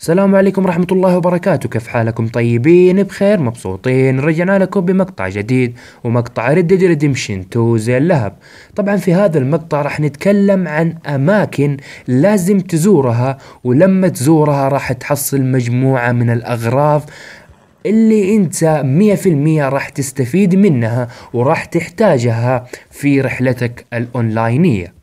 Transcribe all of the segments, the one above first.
السلام عليكم ورحمة الله وبركاته. كيف حالكم طيبين؟ بخير مبسوطين. رجعنا لكم بمقطع جديد ومقطع Red Dead Redemption 2 زي اللهب طبعا في هذا المقطع راح نتكلم عن أماكن لازم تزورها ولما تزورها راح تحصل مجموعة من الأغراض اللي أنت مية في المية راح تستفيد منها وراح تحتاجها في رحلتك الأونلاينية.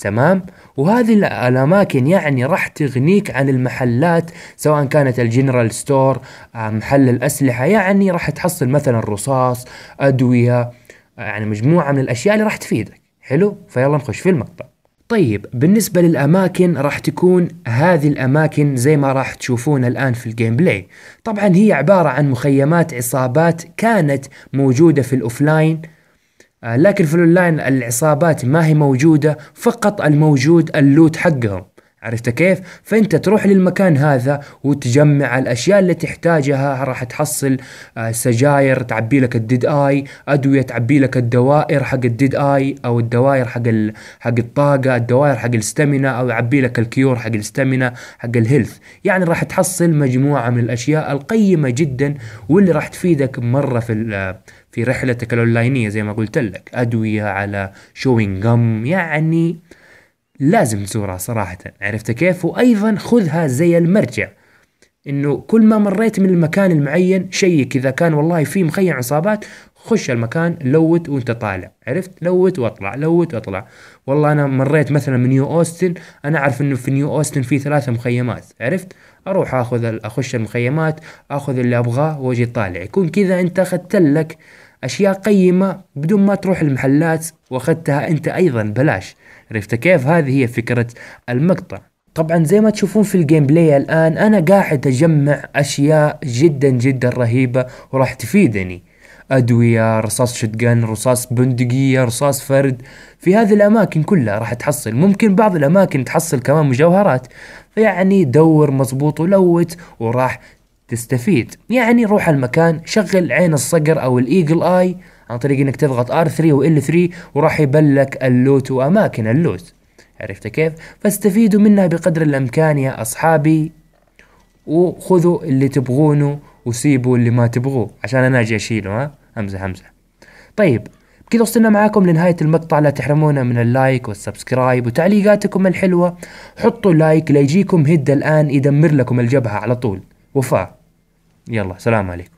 تمام؟ وهذه ال- الأماكن يعني راح تغنيك عن المحلات سواء كانت ال general store آه، محل الأسلحة يعني راح تحصل مثلا رصاص أدوية آه، يعني مجموعة من الأشياء اللي راح تفيدك. حلو؟ فيلا نخش في المقطع. طيب بالنسبة للأماكن راح تكون هذه الأماكن زي ما راح تشوفون الآن في ال gameplay طبعا هي عبارة عن مخيمات عصابات كانت موجودة في ال offline لكن في الأونلاين العصابات ما هي موجودة فقط الموجود ال loot حقهم. عرفت كيف؟ فأنت تروح للمكان هذا وتجمع الأشياء اللي تحتاجها راح تحصل آه، سجاير تعبي لك ال dead eye، أدوية تعبي لك الدوائر حق ال dead eye أو الدوائر حق ال... حق الطاقة، الدوائر حق ال stamina أو يعبي لك ال core حق ال stamina حق ال health، يعني راح تحصل مجموعة من الأشياء القيمة جدا واللي راح تفيدك مرة في ال- في رحلتك الأونلاينية زي ما قلت لك، أدوية على chewing gum يعني لازم تزورها صراحة. عرفت كيف؟ وأيضا خذها زي المرجع. إنه كل ما مريت من المكان المعين check إذا كان والله في مخيم عصابات خش المكان loot وأنت طالع. عرفت؟ loot واطلع loot واطلع. والله أنا مريت مثلا من New Austin أنا أعرف إنه في New Austin في ثلاثة مخيمات. عرفت؟ أروح آخذ أخش المخيمات آخذ اللي أبغاه وأجي طالع. يكون كذا أنت أخذت لك أشياء قيمة بدون ما تروح المحلات وأخذتها أنت أيضا بلاش. عرفت كيف؟ هذه هي فكرة المقطع. طبعا زي ما تشوفون في ال gameplay الآن أنا قاعد أجمع أشياء جدا جدا رهيبة وراح تفيدني. أدوية رصاص shotgun رصاص بندقية رصاص فرد. في هذه الأماكن كلها راح تحصل. ممكن بعض الأماكن تحصل كمان مجوهرات. فيعني دور مظبوط و loot وراح تستفيد. يعني روح المكان شغل عين الصقر أو ال eagle eye عن طريق إنك تضغط R3 و L3 وراح يبين لك ال loot وأماكن ال loot. عرفت كيف؟ فاستفيدوا منها بقدر الإمكان يا أصحابي وخذوا اللي تبغونه وسيبوا اللي ما تبغوه. عشان أنا أجي أشيله ها؟ امزح امزح طيب كذا وصلنا معاكم لنهاية المقطع. لا تحرمونا من ال like وال subscribe وتعليقاتكم الحلوة. حطوا لايك ليجيكم هيد الآن يدمر لكم الجبهة على طول. وفاء. يلا سلام عليكم.